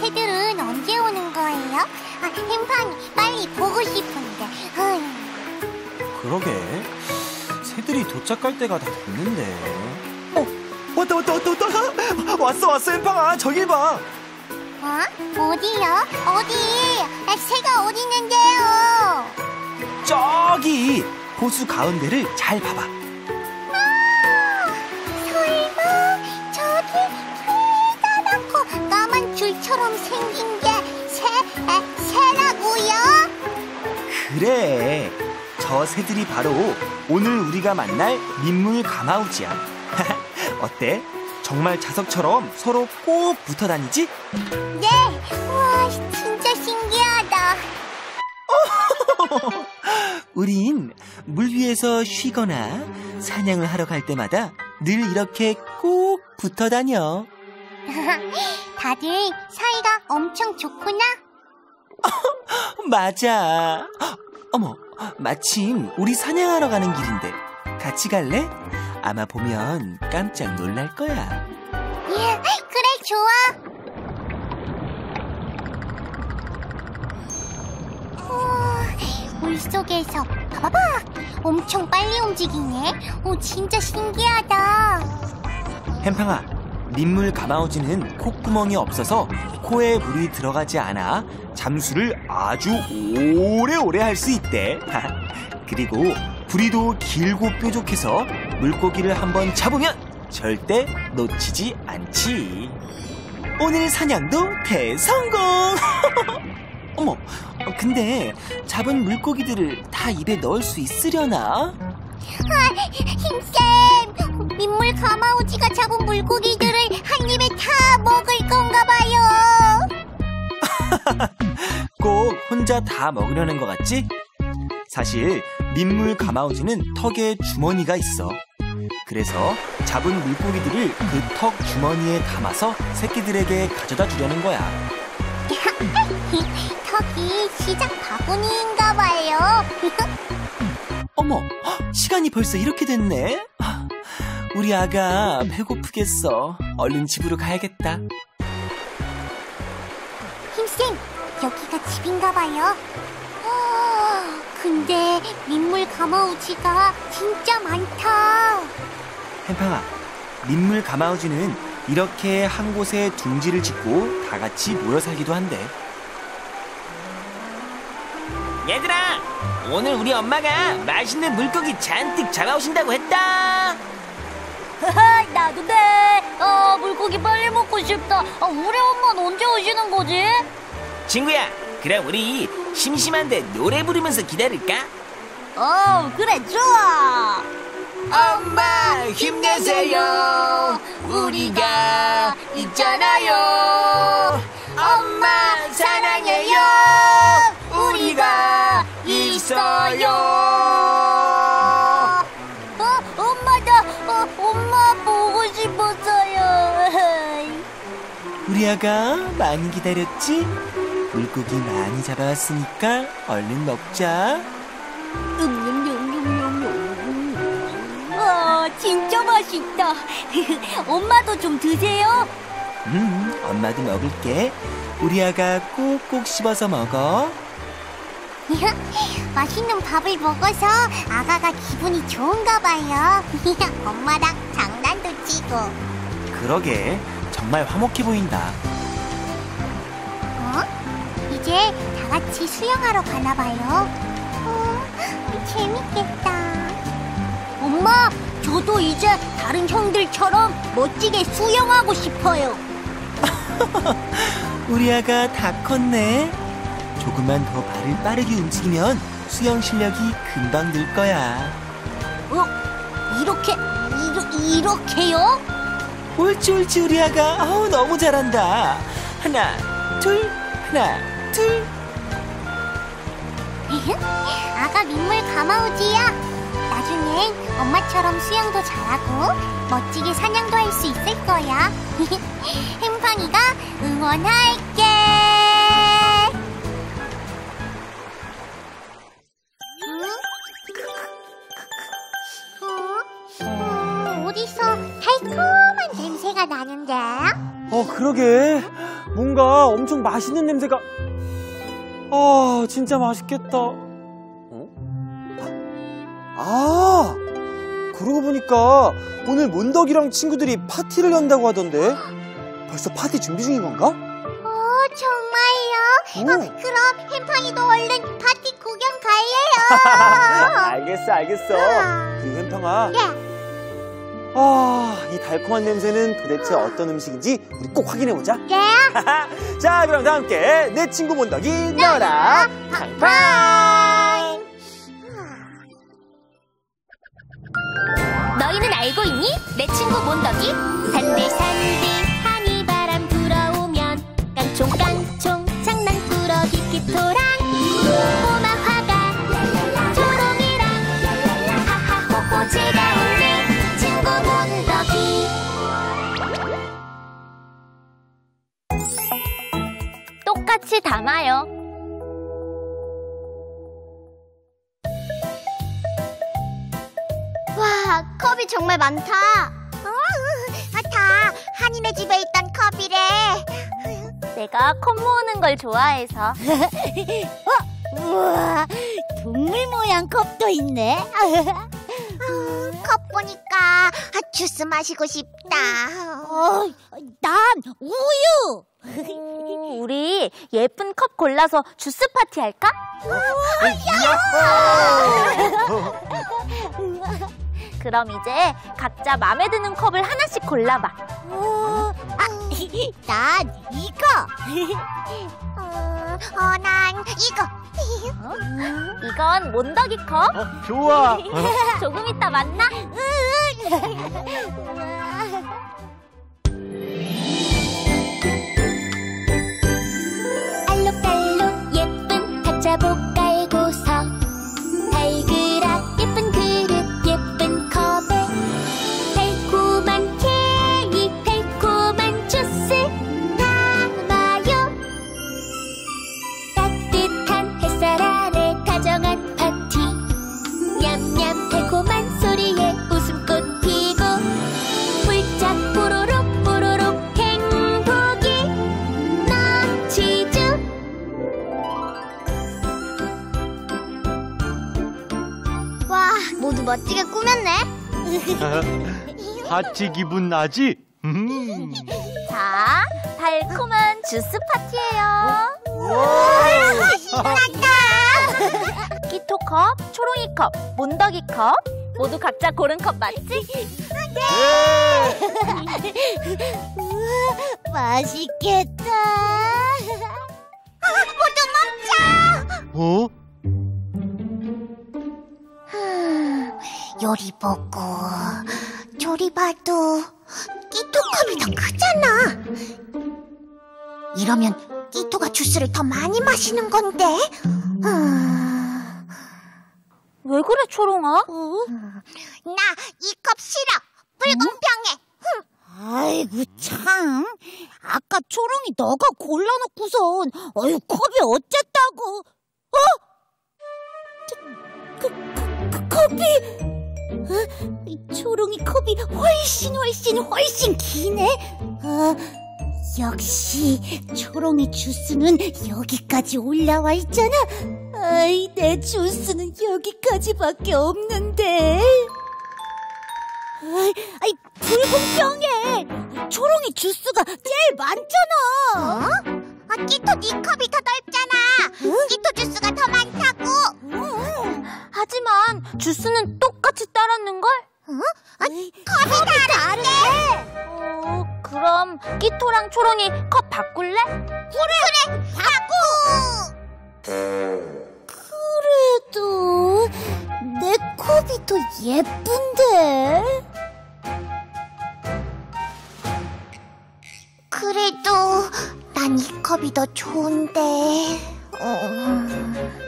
새들은 언제 오는 거예요? 아, 햄팡이 빨리 보고 싶은데. 어이. 그러게. 새들이 도착할 때가 다 됐는데. 어, 왔다, 왔다, 왔다, 왔다. 왔어, 왔어, 햄팡아. 저길 봐. 어? 어디요? 어디? 아, 새가 어디 있는데요? 저기 호수 가운데를 잘 봐봐. 그래. 저 새들이 바로 오늘 우리가 만날 민물 가마우지야. 어때? 정말 자석처럼 서로 꼭 붙어 다니지? 네, 와 진짜 신기하다. 우린 물 위에서 쉬거나 사냥을 하러 갈 때마다 늘 이렇게 꼭 붙어 다녀. 다들 사이가 엄청 좋구나. 맞아. 어머, 마침 우리 사냥하러 가는 길인데 같이 갈래? 아마 보면 깜짝 놀랄 거야. 예, 그래 좋아. 우와, 물 속에서 봐봐봐, 엄청 빨리 움직이네. 오, 진짜 신기하다. 햄팡아, 민물 가마우지는 콧구멍이 없어서 코에 물이 들어가지 않아 잠수를 아주 오래오래 할 수 있대. 그리고 부리도 길고 뾰족해서 물고기를 한번 잡으면 절대 놓치지 않지. 오늘 사냥도 대성공! 어머, 근데 잡은 물고기들을 다 입에 넣을 수 있으려나? 아, 힘쌤, 민물 가마우지가 잡은 물고기들을 한 입에 다 먹을 건가 봐요. 꼭 혼자 다 먹으려는 것 같지? 사실 민물 가마우지는 턱에 주머니가 있어. 그래서 잡은 물고기들을 그 턱 주머니에 담아서 새끼들에게 가져다 주려는 거야. 턱이 시장 바구니인가 봐요. 시간이 벌써 이렇게 됐네. 아, 우리 아가 배고프겠어. 얼른 집으로 가야겠다. 힘쌤, 여기가 집인가 봐요. 아, 근데 민물 가마우지가 진짜 많다. 햄팡아, 민물 가마우지는 이렇게 한 곳에 둥지를 짓고 다 같이 모여 살기도 한대. 얘들아, 오늘 우리 엄마가 맛있는 물고기 잔뜩 잡아오신다고 했다. 나도 돼. 아, 물고기 빨리 먹고 싶다. 아, 우리 엄마는 언제 오시는 거지? 친구야, 그럼 우리 심심한데 노래 부르면서 기다릴까? 어, 그래, 좋아. 엄마 힘내세요. 우리가 있잖아요. 엄마 사랑해요. 아가 많이 기다렸지? 물고기 많이 잡아왔으니까 얼른 먹자. 와, 진짜 맛있다. 엄마도 좀 드세요. 음, 엄마도 먹을게. 우리 아가 꼭꼭 씹어서 먹어. 맛있는 밥을 먹어서 아가가 기분이 좋은가 봐요. 엄마랑 장난도 치고. 그러게, 정말 화목해 보인다. 어? 이제 다 같이 수영하러 가나 봐요. 어, 재밌겠다. 엄마, 저도 이제 다른 형들처럼 멋지게 수영하고 싶어요. 우리 아가 다 컸네. 조금만 더 발을 빠르게 움직이면 수영 실력이 금방 늘 거야. 어? 이렇게, 이러, 이렇게요? 옳지 우리 아가 아우 너무 잘한다 하나 둘 하나 둘 아가 민물 가마우지야. 나중엔 엄마처럼 수영도 잘하고 멋지게 사냥도 할 수 있을 거야. 햄팡이가 응원할게. 그러게 뭔가 엄청 맛있는 냄새가. 아, 진짜 맛있겠다. 어? 아, 그러고 보니까 오늘 몬덕이랑 친구들이 파티를 연다고 하던데. 벌써 파티 준비 중인 건가? 어, 정말요? 오. 어, 그럼 햄팡이도 얼른 파티 구경 갈래요. 알겠어, 알겠어. 아. 그리고 햄팡아. 예. 아, 이 달콤한 냄새는 도대체 어떤 음식인지 우리 꼭 확인해보자. 예. 자, 그럼 다 함께 내 친구 몬덕이 나라 팡팡! 너희는 알고 있니? 내 친구 몬덕이 산들산들 담아요 와, 컵이 정말 많다. 어, 아, 다 한이네 집에 있던 컵이래. 내가 컵 모으는 걸 좋아해서 우와, 동물 모양 컵도 있네. 컵 보니까 아, 주스 마시고 싶다. 어, 난 우유. 음, 우리 예쁜 컵 골라서 주스 파티 할까? 그럼 이제 각자 마음에 드는 컵을 하나씩 골라봐. 아, 난 이거. 어, 어, 난 이거. 이건 몬더기 컵. 좋아. 조금 이따 만나. 예쁜 파티 기분 나지? 음. 자, 달콤한 주스 파티예요. 끼토컵, 초롱이컵, 몬더기컵 모두 각자 고른 컵 맞지? 맛있겠다. 모두 먹자. 어? 요리 보고 조리 봐도 끼토컵이 더 크잖아. 이러면 끼토가 주스를 더 많이 마시는 건데. 음, 왜 그래, 초롱아? 나이 컵 싫어. 불공평해. 아이고 참. 아까 초롱이 너가 골라놓고선 어휴 컵이 어쨌다고. 어? 그, 그, 그 컵이 어? 이 초롱이 컵이 훨씬 훨씬 훨씬 기네. 어, 역시 초롱이 주스는 여기까지 올라와 있잖아. 아이 내 주스는 여기까지밖에 없는데. 아이, 아이 불공평해. 초롱이 주스가 제일 많잖아. 어? 아, 끼토 네 컵이 더 넓잖아. 끼토 주스가 더 많다고. 하지만 주스는 똑같이 따랐는걸? 아, 컵이 다른데. 어, 그럼 끼토랑 초롱이 컵 바꿀래? 그래, 그래, 바꾸. 그래도 내 컵이 더 예쁜데. 그래도 난 이 컵이 더 좋은데. 안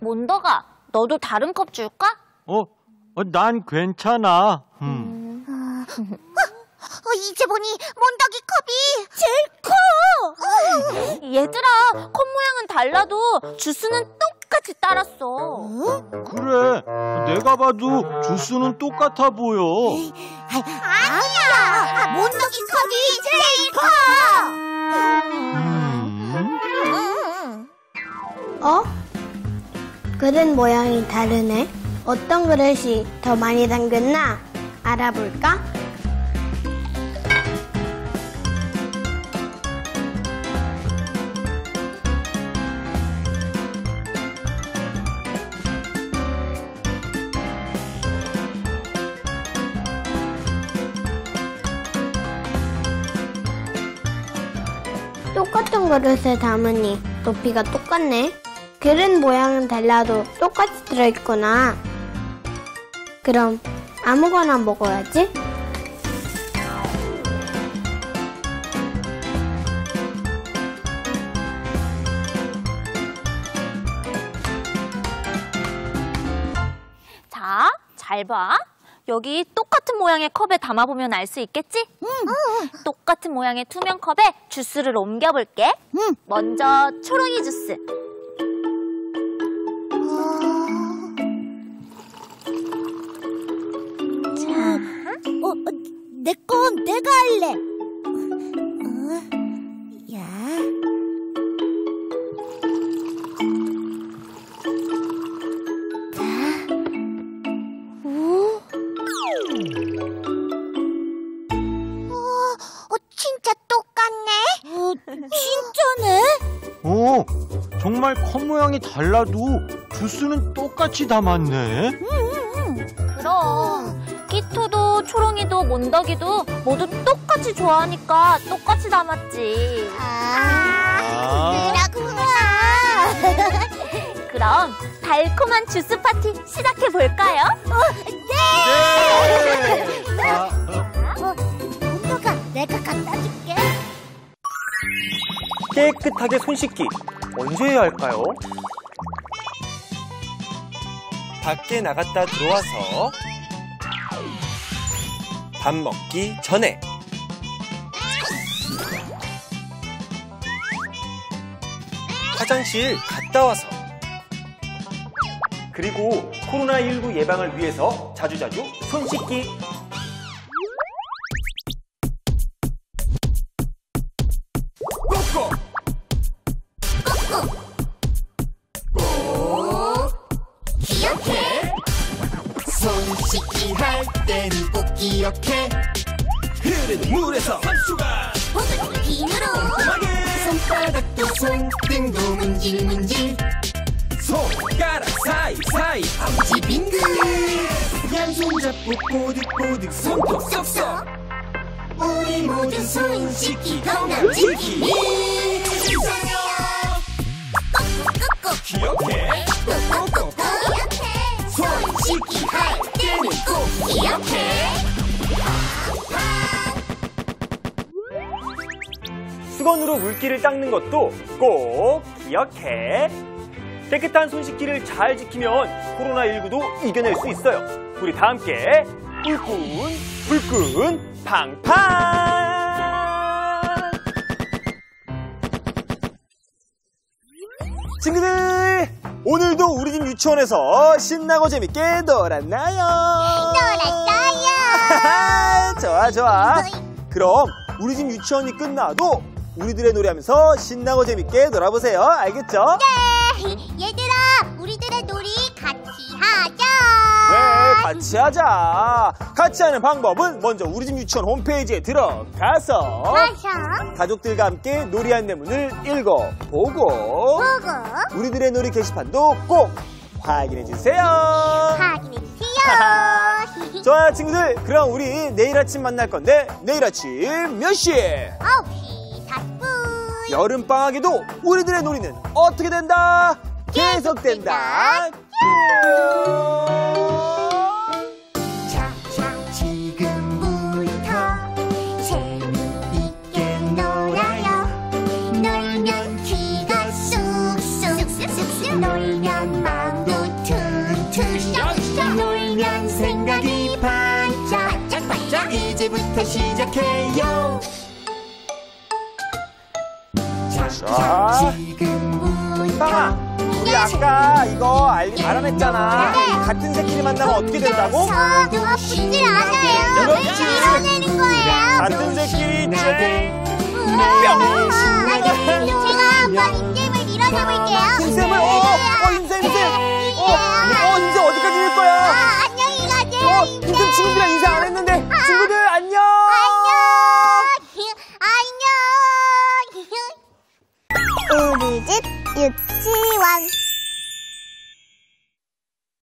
몬더가 너도 다른 컵 줄까? 어, 어, 난 괜찮아. 음. 어, 이제 보니 몬덕이 컵이 제일 커. 얘들아, 컵 모양은 달라도 주스는 똑같이 따랐어. 그래. 내가 봐도 주스는 똑같아 보여. 아니야! 몬더기 컵이 제일 커! 음. 어? 그릇 모양이 다르네. 어떤 그릇이 더 많이 담겼나? 알아볼까? 똑같은 그릇에 담으니 높이가 똑같네. 그릇 모양은 달라도 똑같이 들어있구나. 그럼 아무거나 먹어야지. 자, 잘 봐. 여기 똑같은 모양의 컵에 담아보면 알 수 있겠지? 응. 똑같은 모양의 투명 컵에 주스를 옮겨볼게. 응. 먼저 초롱이 주스. 어, 어, 내건 내가 할래. 어, 야. 자. 오. 어, 진짜 똑같네. 어, 진짜네. 어, 정말 컵 모양이 달라도 주스는 똑같이 담았네. 그럼 키토도 초롱이도 몬덕이도 모두 똑같이 좋아하니까 똑같이 담았지. 아, 그렇구나. 그럼 달콤한 주스 파티 시작해 볼까요? 네. 아, 어, 온도가 내가 갖다 줄게. 깨끗하게 손 씻기 언제 해야 할까요? 밖에 나갔다 들어와서 밥 먹기 전에. 화장실 갔다 와서. 그리고 코로나19 예방을 위해서 자주자주 손 씻기. 손 씻기 할 때는 꼭 기억해. 흐르는 물에서 삼수가 보글 비누로. 손바닥도 손등도 문질문질. 손가락 사이사이 엄지 빙글. 양손 잡고 뽀득뽀득 손톱 쏙쏙. 우리 모두 손 씻기 건강 지키기 세상에 꾹꾹 기억해. 꾹꾹꾹. 손 씻기 할 때는 꼭 기억해 수건으로 물기를 닦는 것도 꼭 기억해. 깨끗한 손 씻기를 잘 지키면 코로나19도 이겨낼 수 있어요. 우리 다 함께 불끈 불끈 팡팡! 친구들! 오늘도 우리 집 유치원에서 신나고 재밌게 놀았나요? 놀았어요. 좋아, 좋아. 그럼 우리 집 유치원이 끝나도 우리들의 노래하면서 신나고 재밌게 놀아보세요. 알겠죠? 얘들아, 우리들의 놀이 같이 하자. 네, 같이 하자. 같이 하는 방법은 먼저 우리 집 유치원 홈페이지에 들어가서 가서 가족들과 함께 놀이 안내문을 읽어보고 보고 우리들의 놀이 게시판도 꼭 확인해주세요. 확인해주세요. 좋아요, 친구들. 그럼 우리 내일 아침 만날 건데 내일 아침 몇 시에? 9시 40분. 여름 방학에도 우리들의 놀이는 어떻게 된다? 계속된다. 어떻게 된다고? 저도 붙질 않아요. 그렇지. 밀어내는 거예요. 같은 새끼 있지. 아니, 제가 한번 인잼을 밀어내볼게요. 힘쌤을, 어, 어, 힘쌤, 힘쌤. 어, 어, 힘쌤 어디까지 일 거야? 아, 안녕히 가세요. 어. 힘쌤 친구들이랑 인사 안 했는데. 친구들, 안녕! 안녕. 안녕. 우리 집 유치원.